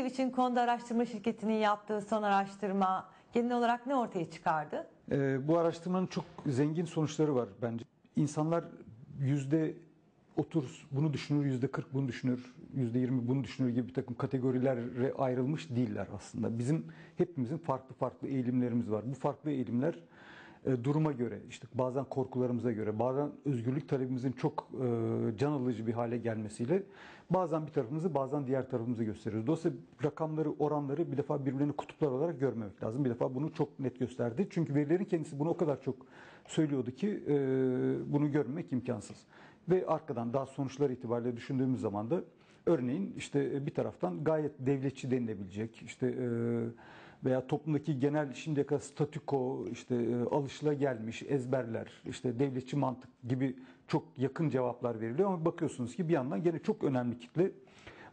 TÜSEV için Konda Araştırma Şirketi'nin yaptığı son araştırma genel olarak ne ortaya çıkardı? Ee, bu araştırmanın çok zengin sonuçları var bence. İnsanlar yüzde 30 bunu düşünür, yüzde 40 bunu düşünür, yüzde 20 bunu düşünür gibi bir takım kategorilere ayrılmış değiller aslında. Bizim hepimizin farklı farklı eğilimlerimiz var. Bu farklı eğilimler e, duruma göre, işte bazen korkularımıza göre, bazen özgürlük talebimizin çok e, can alıcı bir hale gelmesiyle bazen bir tarafımızı bazen diğer tarafımızı gösteriyoruz. Dolayısıyla rakamları, oranları bir defa birbirlerini kutuplar olarak görmemek lazım. Bir defa bunu çok net gösterdi. Çünkü verilerin kendisi bunu o kadar çok söylüyordu ki e, bunu görmemek imkansız. Ve arkadan daha sonuçlar itibariyle düşündüğümüz zaman da örneğin işte bir taraftan gayet devletçi denilebilecek işte e, veya toplumdaki genel şimdiye kadar statüko işte e, alışılagelmiş ezberler işte devletçi mantık gibi çok yakın cevaplar veriliyor ama bakıyorsunuz ki bir yandan gene çok önemli kitle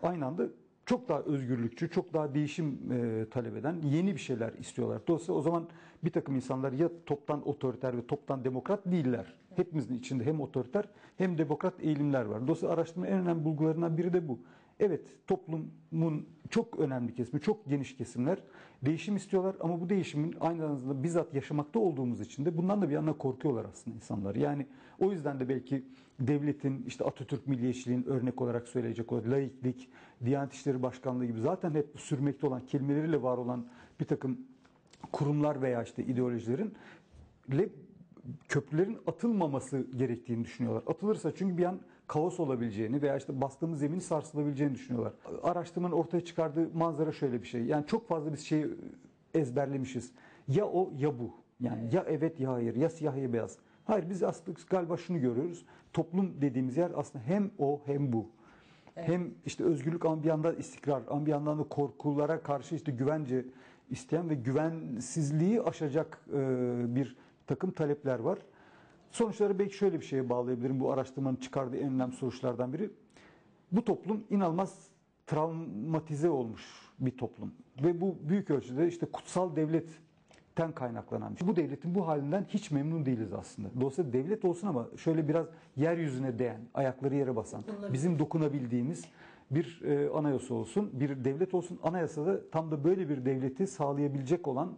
aynı anda çok daha özgürlükçü, çok daha değişim e, talep eden yeni bir şeyler istiyorlar. Dolayısıyla o zaman bir takım insanlar ya toptan otoriter ve toptan demokrat değiller. Hepimizin içinde hem otoriter hem demokrat eğilimler var. Dolayısıyla araştırmanın en önemli bulgularından biri de bu. Evet toplumun çok önemli kesimi, çok geniş kesimler değişim istiyorlar ama bu değişimin aynı zamanda bizzat yaşamakta olduğumuz için de bundan da bir yandan korkuyorlar aslında insanlar. Yani o yüzden de belki devletin işte Atatürk milliyetçiliğin örnek olarak söyleyecek olan laiklik, Diyanet İşleri Başkanlığı gibi zaten hep sürmekte olan kelimeleriyle var olan bir takım kurumlar veya işte ideolojilerin le köprülerin atılmaması gerektiğini düşünüyorlar. Atılırsa çünkü bir an kaos olabileceğini veya işte bastığımız zemini sarsılabileceğini düşünüyorlar. Araştırmanın ortaya çıkardığı manzara şöyle bir şey. Yani çok fazla biz şeyi ezberlemişiz. Ya o ya bu. Yani ya evet ya hayır. Ya siyah ya beyaz. Hayır biz aslında galiba şunu görüyoruz. Toplum dediğimiz yer aslında hem o hem bu. Hem işte özgürlük ama bir yandan istikrar ama bir yandan da korkulara karşı işte güvence isteyen ve güvensizliği aşacak bir takım talepler var. Sonuçları belki şöyle bir şeye bağlayabilirim. Bu araştırmanın çıkardığı en önemli sonuçlardan biri. Bu toplum inanılmaz travmatize olmuş bir toplum. Ve bu büyük ölçüde işte kutsal devletten kaynaklanan bir şey. Bu devletin bu halinden hiç memnun değiliz aslında. Dolayısıyla devlet olsun ama şöyle biraz yeryüzüne değen, ayakları yere basan, bizim dokunabildiğimiz bir e, anayasa olsun, bir devlet olsun. Anayasada tam da böyle bir devleti sağlayabilecek olan,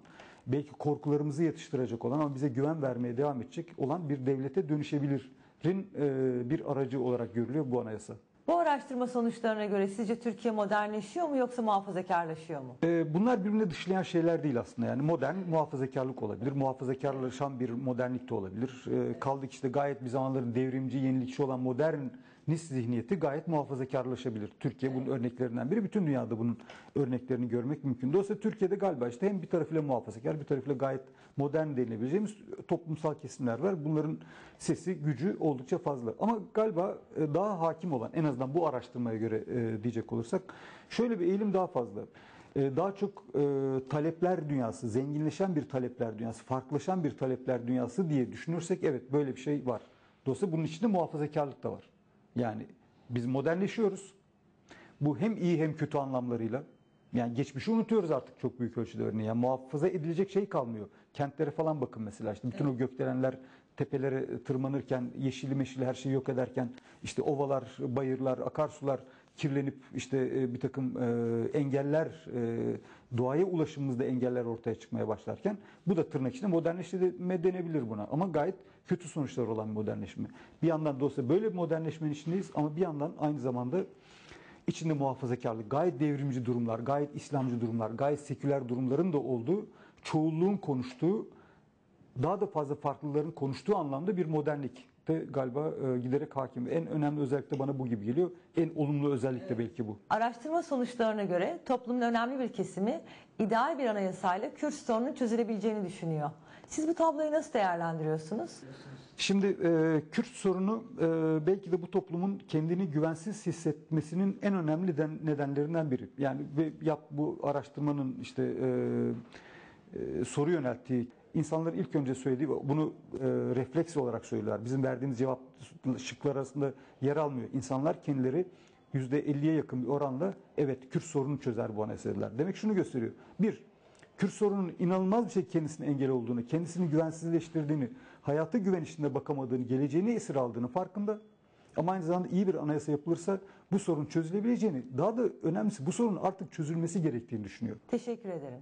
belki korkularımızı yatıştıracak olan ama bize güven vermeye devam edecek olan bir devlete dönüşebilirin e, bir aracı olarak görülüyor bu anayasa. Bu araştırma sonuçlarına göre sizce Türkiye modernleşiyor mu yoksa muhafazakarlaşıyor mu? Ee, Bunlar birbirine dışlayan şeyler değil aslında. Yani modern muhafazakarlık olabilir. Muhafazakarlaşan bir modernlik de olabilir. Ee, Kaldı ki işte gayet bir zamanların devrimci, yenilikçi olan modernist zihniyeti gayet muhafazakarlaşabilir. Türkiye bunun örneklerinden biri. Bütün dünyada bunun örneklerini görmek mümkün. Dolayısıyla Türkiye'de galiba işte hem bir tarafıyla muhafazakar, bir tarafıyla gayet modern denilebileceğimiz toplumsal kesimler var. Bunların sesi, gücü oldukça fazla. Ama galiba e, daha hakim olan, en azından bu araştırmaya göre e, diyecek olursak, şöyle bir eğilim daha fazla. E, Daha çok e, talepler dünyası, zenginleşen bir talepler dünyası, farklılaşan bir talepler dünyası diye düşünürsek evet böyle bir şey var. Dolayısıyla bunun içinde muhafazakarlık da var. Yani biz modernleşiyoruz. Bu hem iyi hem kötü anlamlarıyla. Yani geçmişi unutuyoruz artık çok büyük ölçüde örneğin. Yani muhafaza edilecek şey kalmıyor. Kentlere falan bakın mesela işte bütün o gökdelenler tepelere tırmanırken yeşili meşili her şeyi yok ederken işte ovalar, bayırlar, akarsular kirlenip işte e, bir takım e, engeller e, doğaya ulaşımımızda engeller ortaya çıkmaya başlarken bu da tırnak içinde modernleşme denebilir buna ama gayet kötü sonuçlar olan bir modernleşme. Bir yandan dolayısıyla böyle bir modernleşmenin içindeyiz ama bir yandan aynı zamanda içinde muhafazakarlık, gayet devrimci durumlar, gayet İslamcı durumlar, gayet seküler durumların da olduğu, çoğunluğun konuştuğu, daha da fazla farklıların konuştuğu anlamda bir modernlik de galiba e, giderek hakim. En önemli özellik de bana bu gibi geliyor. En olumlu özellik de belki bu. Araştırma sonuçlarına göre toplumun önemli bir kesimi ideal bir anayasayla Kürt sorunun çözülebileceğini düşünüyor. Siz bu tabloyu nasıl değerlendiriyorsunuz? Şimdi e, Kürt sorunu e, belki de bu toplumun kendini güvensiz hissetmesinin en önemli neden- nedenlerinden biri. Yani ve yap bu araştırmanın işte e, e, soru yönelttiği insanların ilk önce söylediği bunu e, refleks olarak söylüyorlar. Bizim verdiğimiz cevap şıklar arasında yer almıyor. İnsanlar kendileri %50'ye yakın bir oranla evet Kürt sorunu çözer bu anayasa. Demek şunu gösteriyor. Bir, Kürt sorunun inanılmaz bir şey kendisine engel olduğunu, kendisini güvensizleştirdiğini, hayata güven içinde bakamadığını, geleceğini esir aldığını farkında. Ama aynı zamanda iyi bir anayasa yapılırsa bu sorun çözülebileceğini, daha da önemlisi bu sorunun artık çözülmesi gerektiğini düşünüyorum. Teşekkür ederim.